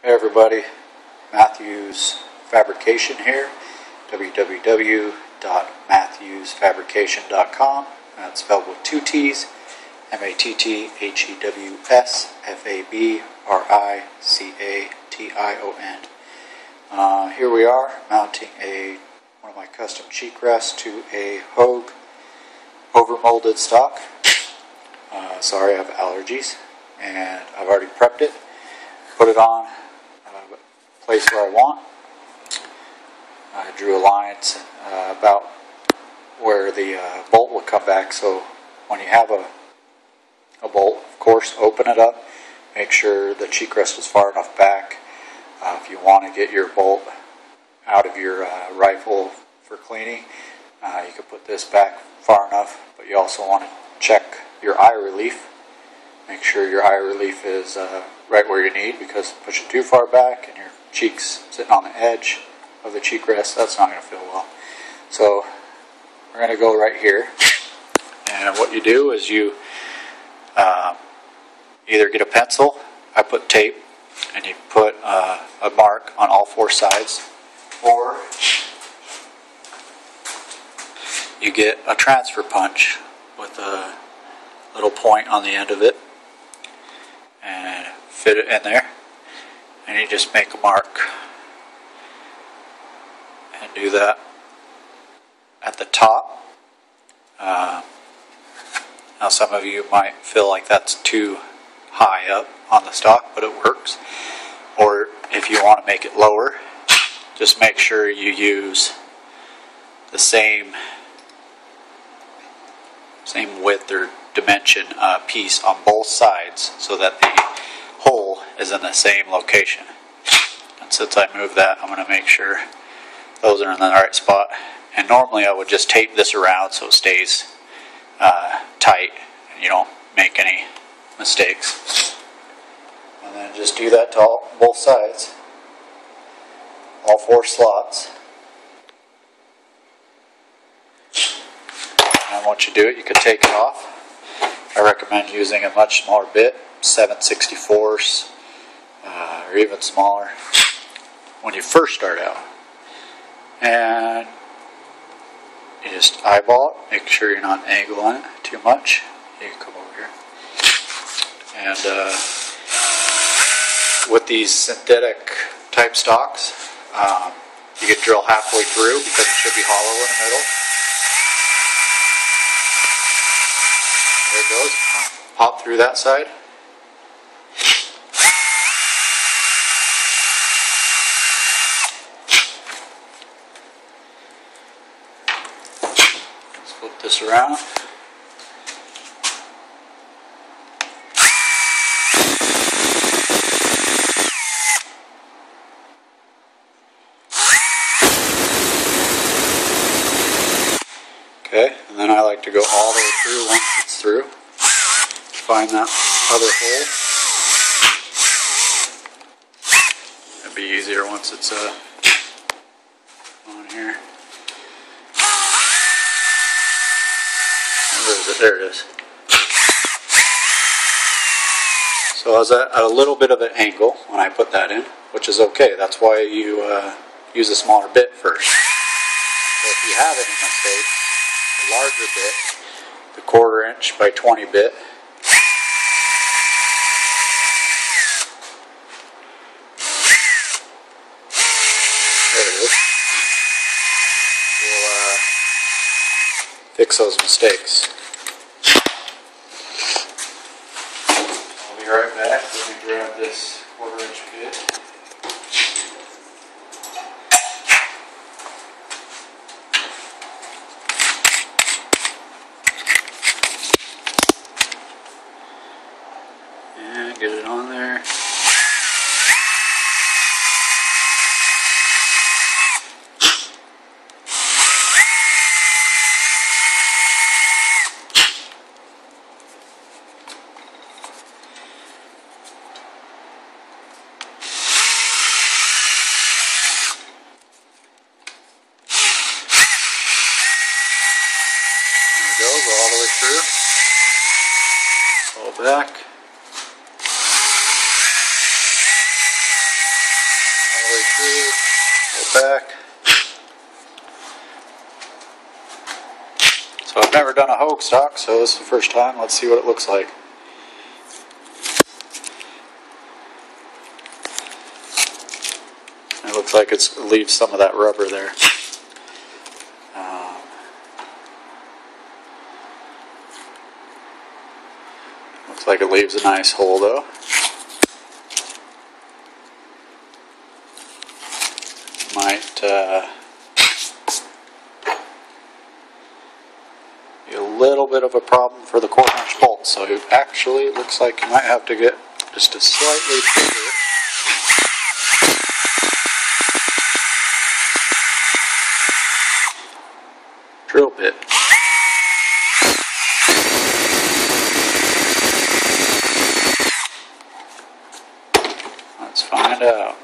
Hey everybody, Matthews Fabrication here, www.matthewsfabrication.com. That's spelled with two T's, M A T T H E W S F A B R I C A T I O N. Uh, here we are mounting a one of my custom cheek rests to a Hogue overmolded stock. Uh, sorry, I have allergies, and I've already prepped it. Put it on, place where I want. I drew a line uh, about where the uh, bolt will come back. So when you have a a bolt, of course, open it up. Make sure the cheek rest is far enough back. Uh, if you want to get your bolt out of your uh, rifle for cleaning, uh, you can put this back far enough. But you also want to check your eye relief. Make sure your eye relief is uh, right where you need because push it too far back and your cheeks sitting on the edge of the cheek rest, that's not going to feel well. So we're going to go right here. And what you do is you uh, either get a pencil, I put tape, and you put uh, a mark on all four sides, or you get a transfer punch with a little point on the end of it fit it in there. And you just make a mark and do that at the top. Uh, now some of you might feel like that's too high up on the stock but it works. Or if you want to make it lower just make sure you use the same same width or dimension uh, piece on both sides so that the is in the same location. And since I moved that, I'm going to make sure those are in the right spot. And normally I would just tape this around so it stays uh, tight and you don't make any mistakes. And then just do that to all, both sides, all four slots. And once you do it, you can take it off. I recommend using a much smaller bit, 764s, uh, or even smaller, when you first start out. And you just eyeball it, make sure you're not angling it too much. You can come over here. And uh, with these synthetic type stocks, um, you can drill halfway through because it should be hollow in the middle. There it goes. Pop through that side. Let's flip around. Okay, and then I like to go all the way through once it's through. Find that other hole. It'll be easier once it's uh, on here. Where is it? There it is. So I was at a little bit of an angle when I put that in, which is okay. That's why you uh, use a smaller bit first. So if you have any mistakes, the larger bit, the quarter inch by 20 bit. There it is. We'll uh, fix those mistakes. back. All the way through, go back. So I've never done a Hogue stock, so this is the first time. Let's see what it looks like. It looks like it's leaves some of that rubber there. Like it leaves a nice hole though. Might uh, be a little bit of a problem for the quarter inch bolt. So it actually looks like you might have to get just a slightly bigger. drill bit. Let's find out.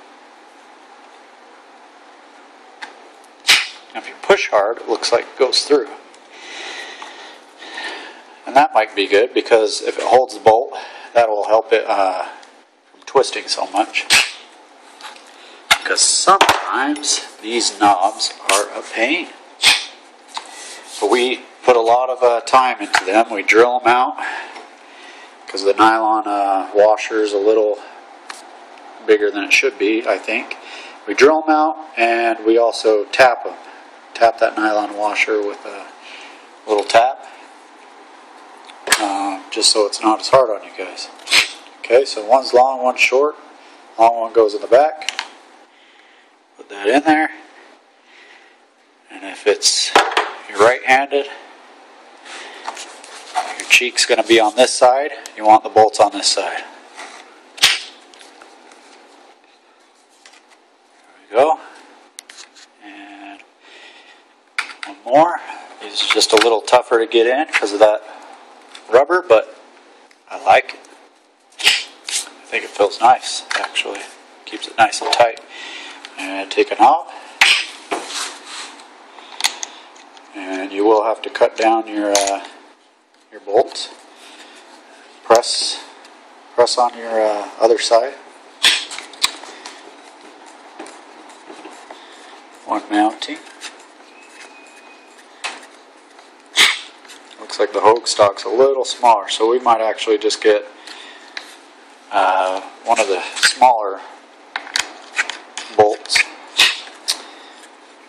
Now if you push hard, it looks like it goes through. And that might be good because if it holds the bolt, that will help it uh, from twisting so much. Because sometimes these knobs are a pain. But we put a lot of uh, time into them. We drill them out because the nylon uh, washer is a little bigger than it should be, I think. We drill them out and we also tap them. Tap that nylon washer with a little tap um, just so it's not as hard on you guys. Okay, so one's long, one's short. Long one goes in the back. Put that in there. And if it's you're right-handed, your cheek's going to be on this side. You want the bolts on this side. There we go. And one more. It's just a little tougher to get in because of that rubber, but I like it. I think it feels nice, actually. Keeps it nice and tight. And take a knob. And you will have to cut down your uh, your bolts. Press press on your uh, other side. One mounting. Looks like the Hogue stock's a little smaller, so we might actually just get uh, one of the smaller bolts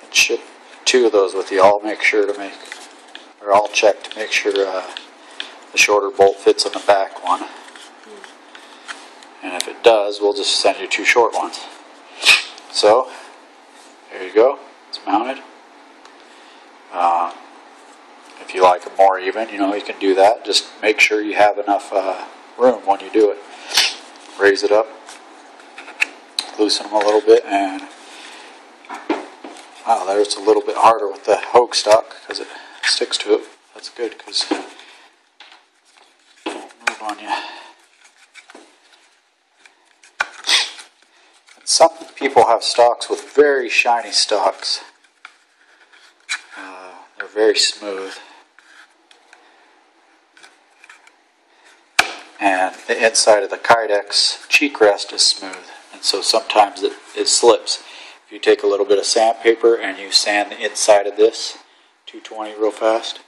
and ship two of those with you. I'll make sure to make, or I'll check to make sure uh, the shorter bolt fits in the back one. And if it does, we'll just send you two short ones. So, there you go. It's mounted. Uh, if you like it more even, you know, you can do that. Just make sure you have enough uh, room when you do it. Raise it up, loosen them a little bit, and wow, there's a little bit harder with the Hogue stock because it sticks to it. That's good because move on you. And some people have stocks with very shiny stocks. Uh, they're very smooth. and the inside of the Kydex cheek rest is smooth, and so sometimes it, it slips. If you take a little bit of sandpaper and you sand the inside of this 220 real fast,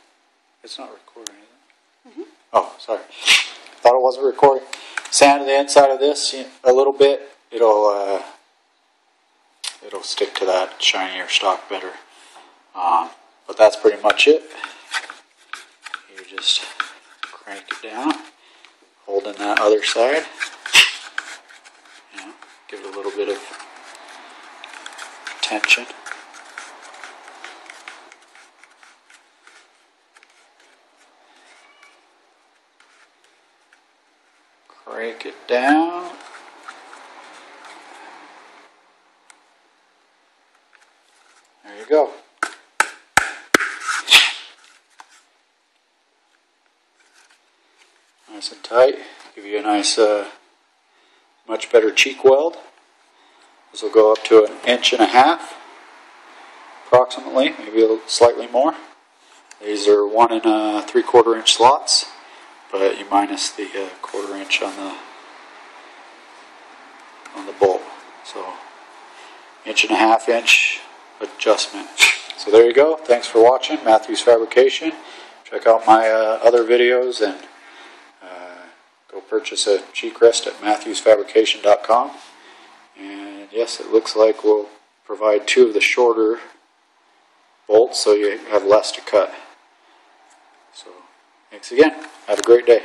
it's not recording, is it? Mm-hmm. Oh, sorry. Thought it wasn't recording. Sand the inside of this a little bit, it'll uh, it'll stick to that shinier stock better. Um, but that's pretty much it. You just crank it down holding that other side. Yeah, give it a little bit of tension. Crank it down. There you go. nice and tight. Give you a nice, uh, much better cheek weld. This will go up to an inch and a half, approximately, maybe a slightly more. These are one and a three quarter inch slots, but you minus the uh, quarter inch on the on the bolt. So inch and a half inch adjustment. So there you go. Thanks for watching Matthews Fabrication. Check out my uh, other videos and uh, go purchase a cheek rest at matthewsfabrication.com. And yes, it looks like we'll provide two of the shorter bolts so you have less to cut. So thanks again. Have a great day.